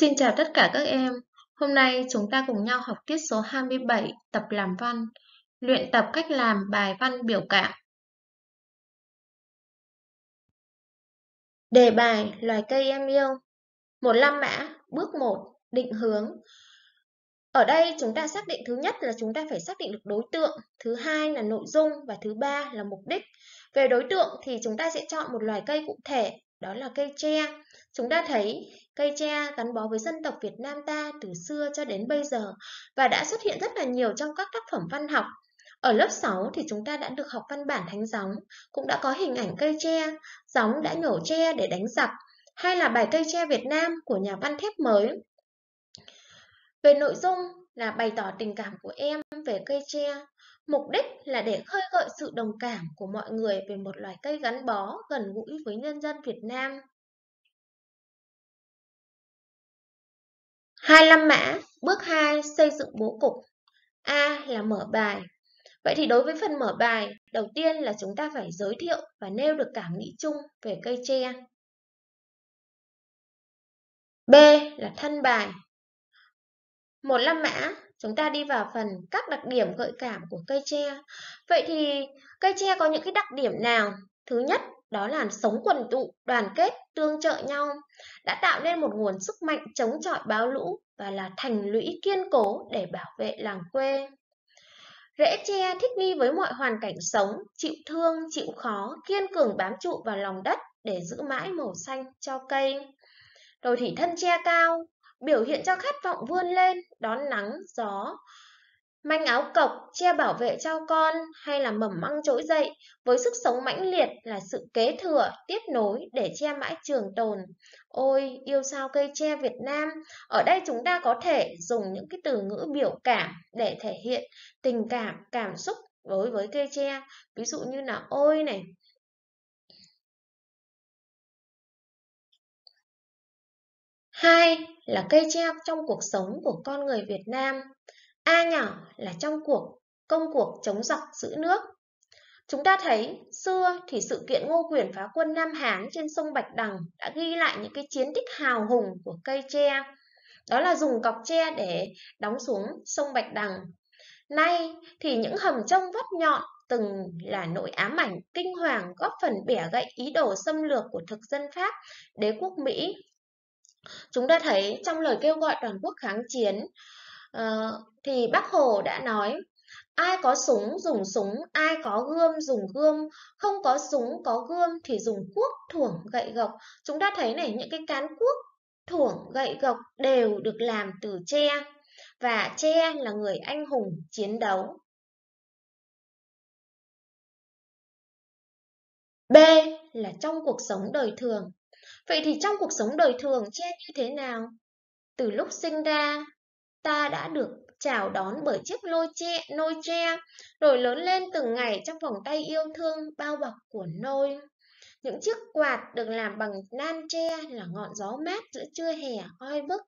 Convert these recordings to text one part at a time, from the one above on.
Xin chào tất cả các em. Hôm nay chúng ta cùng nhau học tiết số 27, tập làm văn, luyện tập cách làm bài văn biểu cảm. Đề bài Loài cây em yêu Một lam mã, bước 1, định hướng. Ở đây chúng ta xác định thứ nhất là chúng ta phải xác định được đối tượng, thứ hai là nội dung và thứ ba là mục đích. Về đối tượng thì chúng ta sẽ chọn một loài cây cụ thể, đó là cây tre. Chúng ta thấy cây tre gắn bó với dân tộc Việt Nam ta từ xưa cho đến bây giờ và đã xuất hiện rất là nhiều trong các tác phẩm văn học. Ở lớp 6 thì chúng ta đã được học văn bản thánh gióng, cũng đã có hình ảnh cây tre, gióng đã nhổ tre để đánh giặc, hay là bài cây tre Việt Nam của nhà văn thép mới. Về nội dung là bày tỏ tình cảm của em về cây tre, mục đích là để khơi gợi sự đồng cảm của mọi người về một loài cây gắn bó gần gũi với nhân dân Việt Nam. 25 mã, bước 2 xây dựng bố cục. A là mở bài. Vậy thì đối với phần mở bài, đầu tiên là chúng ta phải giới thiệu và nêu được cảm nghĩ chung về cây tre. B là thân bài. Một la mã, chúng ta đi vào phần các đặc điểm gợi cảm của cây tre. Vậy thì cây tre có những cái đặc điểm nào? Thứ nhất đó là sống quần tụ, đoàn kết, tương trợ nhau, đã tạo nên một nguồn sức mạnh chống chọi báo lũ và là thành lũy kiên cố để bảo vệ làng quê. Rễ tre thích nghi với mọi hoàn cảnh sống, chịu thương, chịu khó, kiên cường bám trụ vào lòng đất để giữ mãi màu xanh cho cây. Rồi thì thân tre cao, biểu hiện cho khát vọng vươn lên, đón nắng, gió, Manh áo cộc, che bảo vệ cho con hay là mầm măng trỗi dậy với sức sống mãnh liệt là sự kế thừa, tiếp nối để che mãi trường tồn. Ôi, yêu sao cây tre Việt Nam, ở đây chúng ta có thể dùng những cái từ ngữ biểu cảm để thể hiện tình cảm, cảm xúc đối với cây tre. Ví dụ như là ôi này, Hai là cây tre trong cuộc sống của con người Việt Nam. A nhỏ là trong cuộc công cuộc chống giặc giữ nước. Chúng ta thấy xưa thì sự kiện Ngô Quyền phá quân Nam Hán trên sông Bạch Đằng đã ghi lại những cái chiến tích hào hùng của cây tre. Đó là dùng cọc tre để đóng xuống sông Bạch Đằng. Nay thì những hầm trông vắt nhọn từng là nỗi ám ảnh kinh hoàng góp phần bẻ gãy ý đồ xâm lược của thực dân Pháp, đế quốc Mỹ. Chúng ta thấy trong lời kêu gọi toàn quốc kháng chiến, ờ, thì bác Hồ đã nói ai có súng dùng súng, ai có gươm dùng gươm, không có súng có gươm thì dùng cuốc, thủng gậy gộc. Chúng ta thấy này những cái cán cuốc, thủng gậy gộc đều được làm từ tre và tre là người anh hùng chiến đấu. B là trong cuộc sống đời thường. Vậy thì trong cuộc sống đời thường che như thế nào? Từ lúc sinh ra ta đã được chào đón bởi chiếc lôi che, nôi tre, rồi lớn lên từng ngày trong vòng tay yêu thương bao bọc của nôi. Những chiếc quạt được làm bằng nan tre là ngọn gió mát giữa trưa hè oi bức.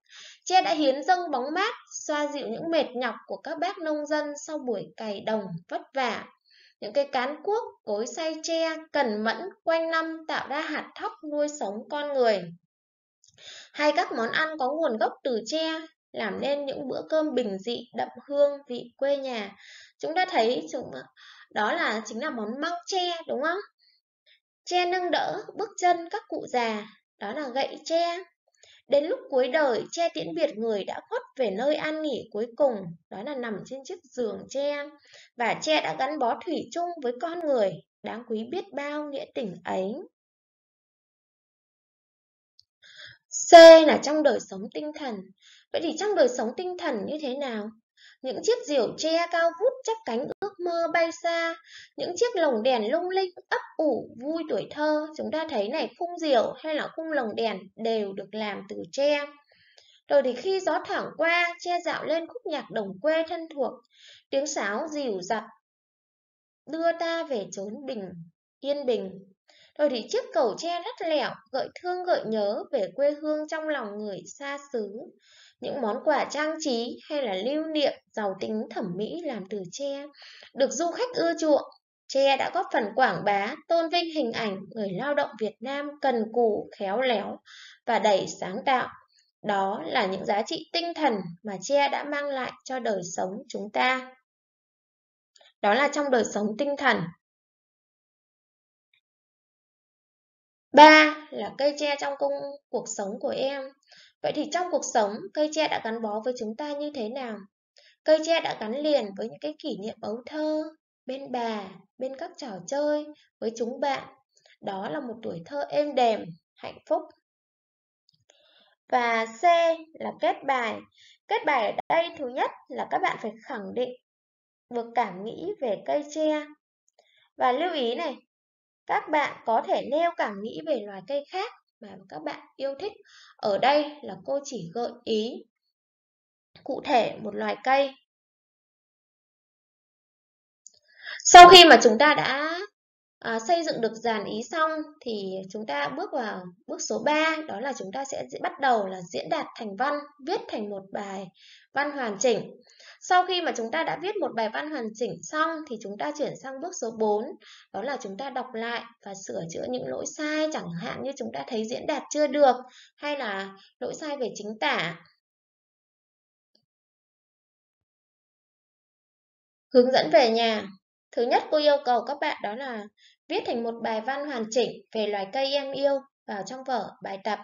Tre đã hiến dâng bóng mát, xoa dịu những mệt nhọc của các bác nông dân sau buổi cày đồng vất vả. Những cây cán cuốc, cối xay tre, cẩn mẫn, quanh năm tạo ra hạt thóc nuôi sống con người. Hay các món ăn có nguồn gốc từ tre làm nên những bữa cơm bình dị đậm hương vị quê nhà. Chúng ta thấy chúng đó là chính là món măng tre đúng không? Tre nâng đỡ bước chân các cụ già đó là gậy tre đến lúc cuối đời tre tiễn biệt người đã khuất về nơi an nghỉ cuối cùng đó là nằm trên chiếc giường tre và tre đã gắn bó thủy chung với con người đáng quý biết bao nghĩa tình ấy C là trong đời sống tinh thần Vậy thì trong đời sống tinh thần như thế nào? Những chiếc diều tre cao vút chắp cánh ước mơ bay xa, những chiếc lồng đèn lung linh ấp ủ vui tuổi thơ. Chúng ta thấy này khung diều hay là khung lồng đèn đều được làm từ tre. Rồi thì khi gió thoảng qua, che dạo lên khúc nhạc đồng quê thân thuộc, tiếng sáo dìu dặt đưa ta về chốn bình, yên bình. Rồi thì chiếc cầu tre rất lẻo, gợi thương gợi nhớ về quê hương trong lòng người xa xứ những món quà trang trí hay là lưu niệm giàu tính thẩm mỹ làm từ tre, được du khách ưa chuộng. Tre đã góp phần quảng bá, tôn vinh hình ảnh người lao động Việt Nam cần cù, khéo léo và đầy sáng tạo. Đó là những giá trị tinh thần mà Che đã mang lại cho đời sống chúng ta. Đó là trong đời sống tinh thần. Ba là cây tre trong công cuộc sống của em. Vậy thì trong cuộc sống, cây tre đã gắn bó với chúng ta như thế nào? Cây tre đã gắn liền với những cái kỷ niệm ấu thơ, bên bà, bên các trò chơi, với chúng bạn. Đó là một tuổi thơ êm đềm, hạnh phúc. Và C là kết bài. Kết bài ở đây thứ nhất là các bạn phải khẳng định được cảm nghĩ về cây tre. Và lưu ý này, các bạn có thể nêu cảm nghĩ về loài cây khác mà các bạn yêu thích. Ở đây là cô chỉ gợi ý cụ thể một loài cây. Sau khi mà chúng ta đã à, xây dựng được dàn ý xong thì chúng ta bước vào bước số 3 đó là chúng ta sẽ bắt đầu là diễn đạt thành văn, viết thành một bài văn hoàn chỉnh. Sau khi mà chúng ta đã viết một bài văn hoàn chỉnh xong thì chúng ta chuyển sang bước số 4 đó là chúng ta đọc lại và sửa chữa những lỗi sai chẳng hạn như chúng ta thấy diễn đạt chưa được hay là lỗi sai về chính tả. Hướng dẫn về nhà Thứ nhất cô yêu cầu các bạn đó là viết thành một bài văn hoàn chỉnh về loài cây em yêu vào trong vở bài tập.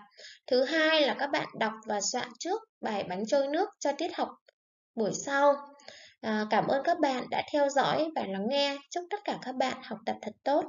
Thứ hai là các bạn đọc và soạn trước bài bánh trôi nước cho tiết học buổi sau. À, cảm ơn các bạn đã theo dõi và lắng nghe. Chúc tất cả các bạn học tập thật tốt.